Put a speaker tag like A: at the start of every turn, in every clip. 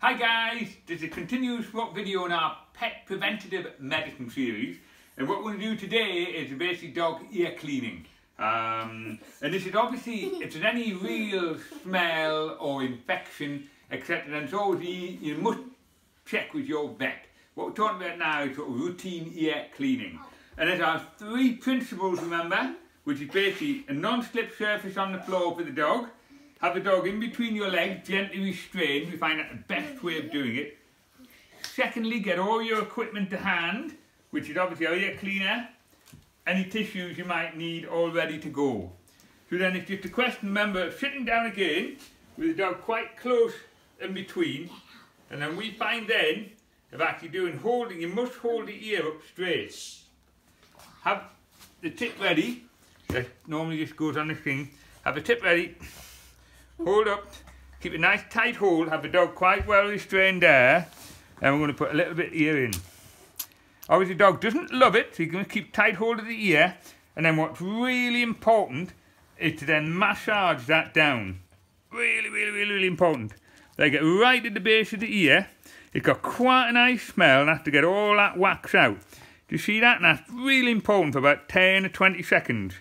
A: Hi guys, this is a continuous walk video in our pet preventative medicine series and what we're going to do today is basically dog ear cleaning. Um, and this is obviously, if there's any real smell or infection etc then it's always you must check with your vet. What we're talking about now is sort of routine ear cleaning. And there's our three principles remember, which is basically a non-slip surface on the floor for the dog, have the dog in between your legs, gently restrained. We find that the best way of doing it. Secondly, get all your equipment to hand, which is obviously oh your ear cleaner, any tissues you might need all ready to go. So then it's just a question, remember, sitting down again, with the dog quite close in between, and then we find then, of actually doing holding, you must hold the ear up straight. Have the tip ready, that normally just goes on the thing, have the tip ready, hold up, keep a nice tight hold, have the dog quite well restrained there, and we're going to put a little bit ear in. Obviously the dog doesn't love it, so you're going to keep tight hold of the ear, and then what's really important is to then massage that down. Really, really, really, really important. They get right at the base of the ear. It's got quite a nice smell and have to get all that wax out. Do you see that? And that's really important for about 10 or 20 seconds.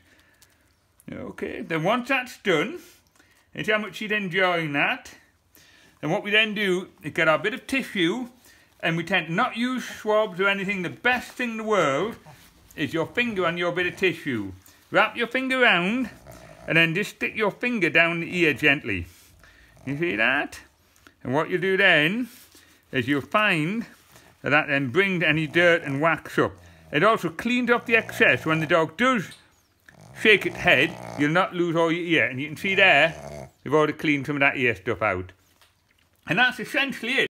A: Okay, then once that's done, and how much you're enjoying that. And what we then do is get our bit of tissue, and we tend to not use swabs or anything. The best thing in the world is your finger on your bit of tissue. Wrap your finger around, and then just stick your finger down the ear gently. You see that? And what you do then is you'll find that that then brings any dirt and wax up. It also cleans up the excess when the dog does shake its head, you'll not lose all your ear. And you can see there, we've already cleaned some of that ear stuff out. And that's essentially it.